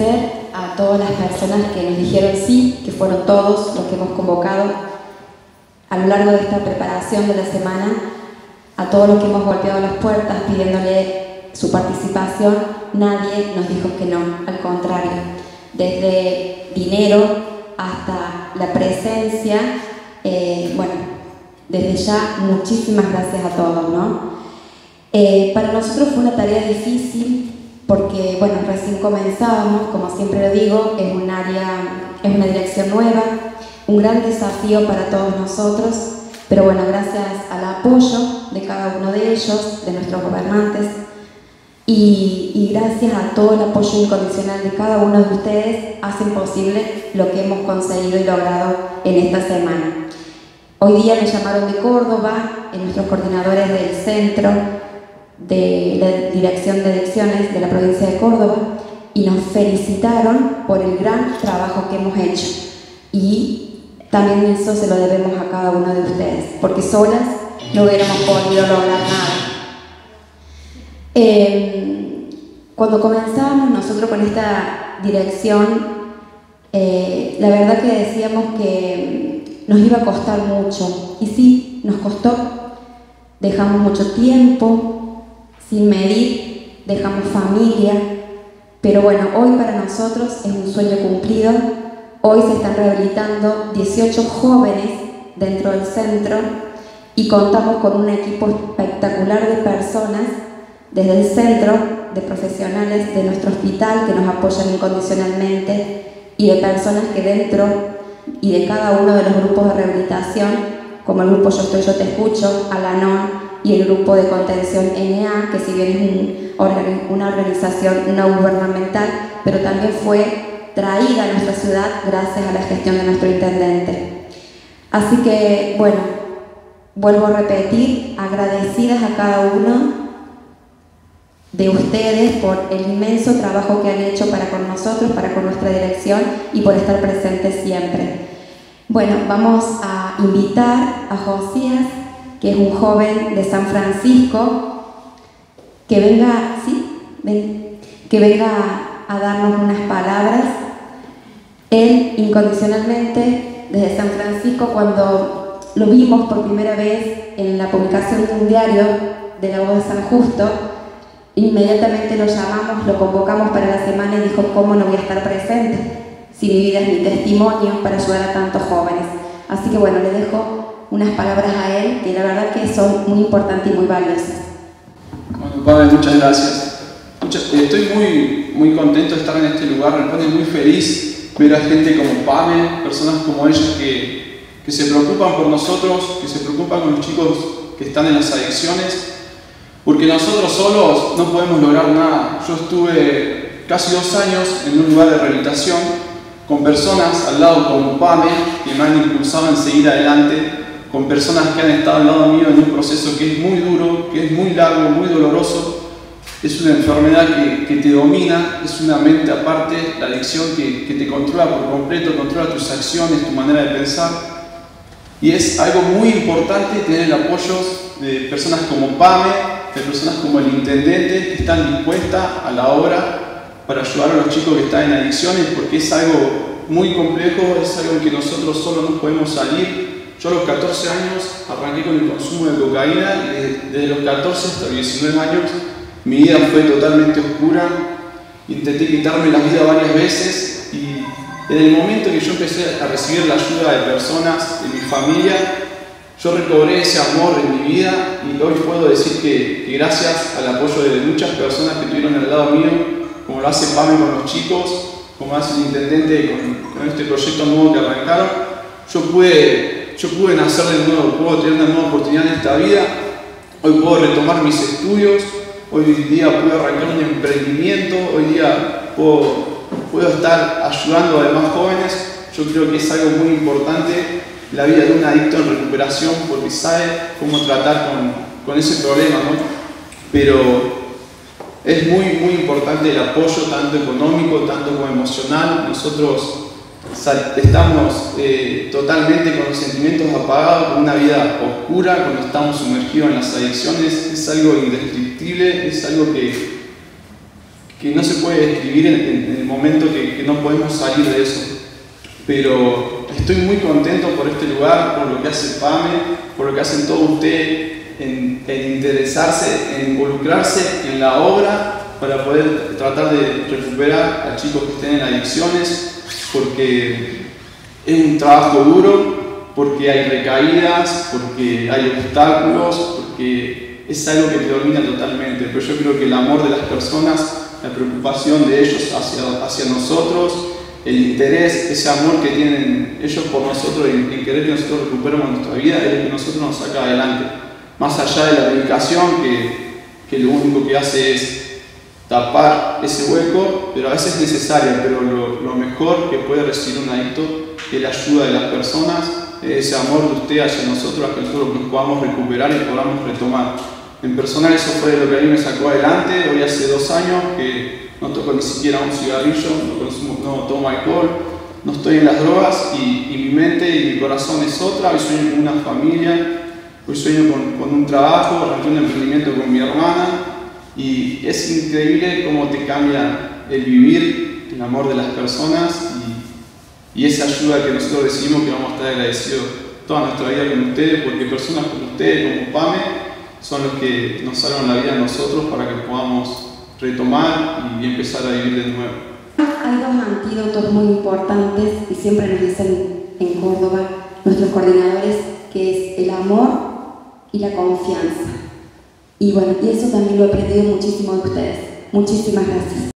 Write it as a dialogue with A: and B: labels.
A: agradecer a todas las personas que nos dijeron sí, que fueron todos los que hemos convocado a lo largo de esta preparación de la semana, a todos los que hemos golpeado las puertas pidiéndole su participación, nadie nos dijo que no, al contrario, desde dinero hasta la presencia, eh, bueno, desde ya muchísimas gracias a todos, ¿no? Eh, para nosotros fue una tarea difícil porque, bueno, recién comenzábamos, como siempre lo digo, es un área, es una dirección nueva, un gran desafío para todos nosotros, pero bueno, gracias al apoyo de cada uno de ellos, de nuestros gobernantes, y, y, gracias a todo el apoyo incondicional de cada uno de ustedes, hacen posible lo que hemos conseguido y logrado en esta semana. Hoy día me llamaron de Córdoba, en nuestros coordinadores del centro, de la Dirección de Elecciones de la provincia de Córdoba y nos felicitaron por el gran trabajo que hemos hecho. Y también eso se lo debemos a cada uno de ustedes, porque solas no hubiéramos podido lograr nada. Eh, cuando comenzamos nosotros con esta dirección, eh, la verdad que decíamos que nos iba a costar mucho. Y sí, nos costó. Dejamos mucho tiempo, sin medir, dejamos familia, pero bueno, hoy para nosotros es un sueño cumplido. Hoy se están rehabilitando 18 jóvenes dentro del centro y contamos con un equipo espectacular de personas desde el centro, de profesionales de nuestro hospital que nos apoyan incondicionalmente y de personas que dentro y de cada uno de los grupos de rehabilitación, como el grupo Yo Estoy, Yo Te Escucho, Alanon, y el grupo de contención NA, que si bien es una organización no gubernamental, pero también fue traída a nuestra ciudad gracias a la gestión de nuestro intendente. Así que, bueno, vuelvo a repetir, agradecidas a cada uno de ustedes por el inmenso trabajo que han hecho para con nosotros, para con nuestra dirección y por estar presentes siempre. Bueno, vamos a invitar a Josías que es un joven de San Francisco, que venga, ¿sí? que venga a darnos unas palabras. Él incondicionalmente, desde San Francisco, cuando lo vimos por primera vez en la publicación de un diario de la voz de San Justo, inmediatamente lo llamamos, lo convocamos para la semana y dijo, ¿cómo no voy a estar presente? Si mi vida es mi testimonio para ayudar a tantos jóvenes. Así que bueno, le dejo unas palabras a él que la verdad que son muy importantes y muy valiosas.
B: Bueno, Padre, muchas gracias. estoy muy, muy contento de estar en este lugar, me pone muy feliz ver a gente como Pame, personas como ella que, que se preocupan por nosotros, que se preocupan con los chicos que están en las adicciones, porque nosotros solos no podemos lograr nada. Yo estuve casi dos años en un lugar de rehabilitación con personas al lado como Pame que me han impulsado en seguir adelante con personas que han estado al lado mío en un proceso que es muy duro, que es muy largo, muy doloroso. Es una enfermedad que, que te domina, es una mente aparte, la adicción que, que te controla por completo, controla tus acciones, tu manera de pensar. Y es algo muy importante tener el apoyo de personas como PAME, de personas como el intendente, que están dispuestas a la obra para ayudar a los chicos que están en adicciones, porque es algo muy complejo, es algo que nosotros solo no podemos salir, yo a los 14 años arranqué con el consumo de cocaína y desde, los 14 hasta los 19 años mi vida fue totalmente oscura. Intenté quitarme la vida varias veces y en el momento que yo empecé a recibir la ayuda de personas, de mi familia, yo recobré ese amor en mi vida y hoy puedo decir que, gracias al apoyo de muchas personas que estuvieron al lado mío, como lo hace Pame con los chicos, como hace el intendente con este proyecto nuevo que arrancaron, yo pude yo pude nacer de nuevo, puedo tener una nueva oportunidad en esta vida, hoy puedo retomar mis estudios, hoy día puedo arrancar un emprendimiento, hoy día puedo, puedo estar ayudando a demás jóvenes, yo creo que es algo muy importante la vida de un adicto en recuperación porque sabe cómo tratar con, con ese problema, ¿no? Pero es muy, muy importante el apoyo tanto económico, tanto como emocional. Nosotros estamos eh, totalmente con los sentimientos apagados, con una vida oscura, cuando estamos sumergidos en las adicciones, es algo indescriptible, es algo que, que no se puede describir en, el momento que, no podemos salir de eso. Pero estoy muy contento por este lugar, por lo que hace PAME, por lo que hacen todos ustedes en, interesarse, en involucrarse en la obra para poder tratar de recuperar a chicos que estén en adicciones, porque es un trabajo duro, porque hay recaídas, porque hay obstáculos, porque es algo que te domina totalmente. Pero yo creo que el amor de las personas, la preocupación de ellos hacia, hacia nosotros, el interés, ese amor que tienen ellos por nosotros en querer que nosotros recuperemos nuestra vida es lo que nosotros nos saca adelante. Más allá de la dedicación que, que lo único que hace es tapar ese hueco, pero a veces es necesario, pero lo, lo mejor que puede recibir un adicto es la ayuda de las personas, ese amor de usted hacia nosotros, a que nosotros nos podamos recuperar y podamos retomar. En personal eso fue lo que a mí me sacó adelante, hoy hace dos años que no toco ni siquiera un cigarrillo, no, no tomo alcohol, no estoy en las drogas y, mi mente y mi corazón es otra, hoy sueño con una familia, hoy sueño con, con un trabajo, arranqué un emprendimiento con mi hermana, y es increíble cómo te cambia el vivir, el amor de las personas y, esa ayuda que nosotros decimos que vamos a estar agradecidos toda nuestra vida con ustedes, porque personas como ustedes, como Pame, son los que nos salvan la vida a nosotros para que podamos retomar y empezar a vivir de nuevo.
A: Hay dos antídotos muy importantes y siempre nos dicen en Córdoba nuestros coordinadores que es el amor y la confianza. Y bueno, y eso también lo he aprendido muchísimo de ustedes. Muchísimas gracias.